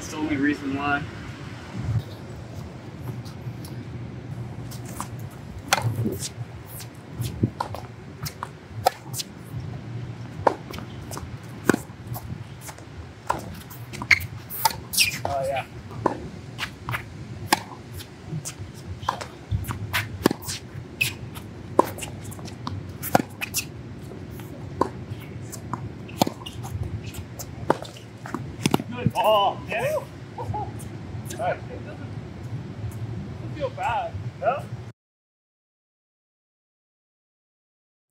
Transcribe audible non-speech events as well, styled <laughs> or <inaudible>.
that's the only reason why. Oh yeah. Ball. Oh, yeah. <laughs> All right. Doesn't feel bad. No?